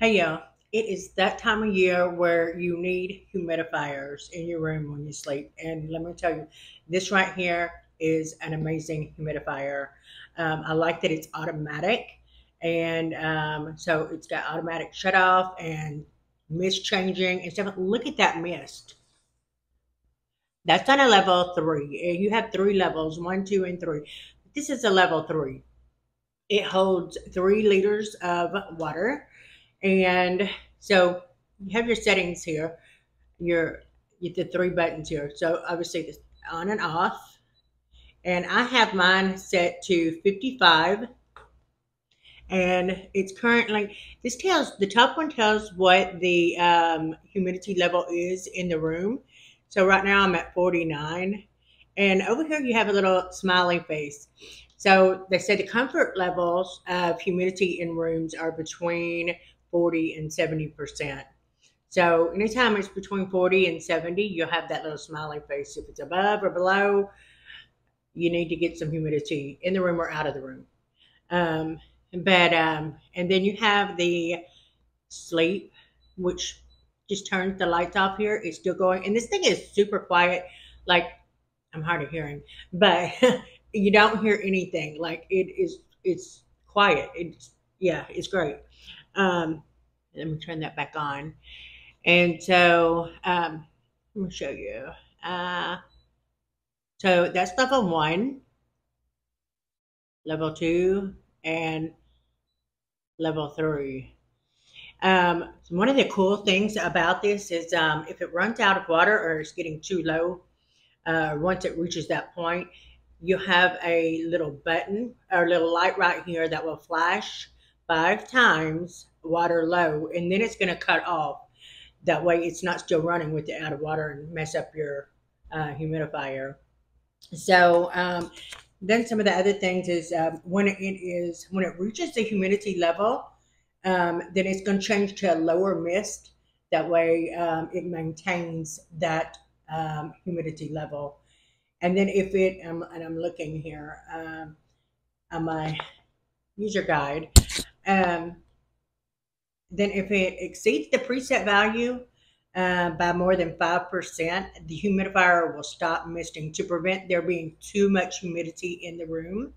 Hey y'all, it is that time of year where you need humidifiers in your room when you sleep. And let me tell you, this right here is an amazing humidifier. Um, I like that it's automatic. And um, so it's got automatic shut off and mist changing and stuff. Look at that mist. That's on a level three. You have three levels one, two, and three. This is a level three. It holds three liters of water and so you have your settings here, your the three buttons here. So obviously this on and off. And I have mine set to 55. And it's currently, this tells, the top one tells what the um, humidity level is in the room. So right now I'm at 49. And over here you have a little smiley face. So they say the comfort levels of humidity in rooms are between 40 and 70%. So anytime it's between 40 and 70, you'll have that little smiley face. If it's above or below, you need to get some humidity in the room or out of the room. Um, but um, and then you have the sleep, which just turns the lights off here. It's still going, and this thing is super quiet. Like I'm hard of hearing, but you don't hear anything. Like it is, it's quiet. It's yeah, it's great. Um, let me turn that back on. And so um, let me show you. Uh, so that's level one, level two, and level three. Um, one of the cool things about this is um, if it runs out of water or it's getting too low, uh, once it reaches that point, you have a little button or a little light right here that will flash five times water low, and then it's going to cut off. That way, it's not still running with the out of water and mess up your uh, humidifier. So, um, then some of the other things is um, when it is when it reaches the humidity level, um, then it's going to change to a lower mist. That way, um, it maintains that um, humidity level. And then if it, and I'm looking here on my user guide, um, then if it exceeds the preset value uh, by more than 5%, the humidifier will stop misting to prevent there being too much humidity in the room.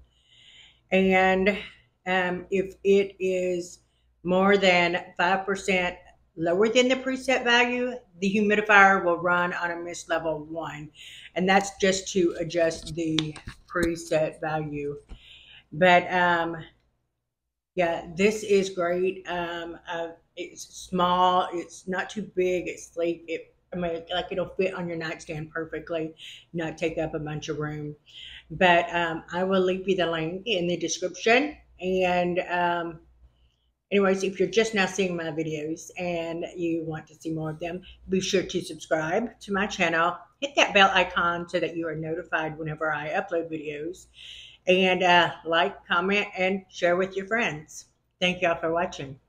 And um, if it is more than 5% lower than the preset value, the humidifier will run on a mist level one. And that's just to adjust the preset value. But um, yeah, this is great. Um, uh, it's small. It's not too big. It's sleek. It, I mean, like it'll fit on your nightstand perfectly, not take up a bunch of room. But um, I will leave you the link in the description. And um, anyways, if you're just now seeing my videos and you want to see more of them, be sure to subscribe to my channel. Hit that bell icon so that you are notified whenever I upload videos and uh, like, comment, and share with your friends. Thank y'all for watching.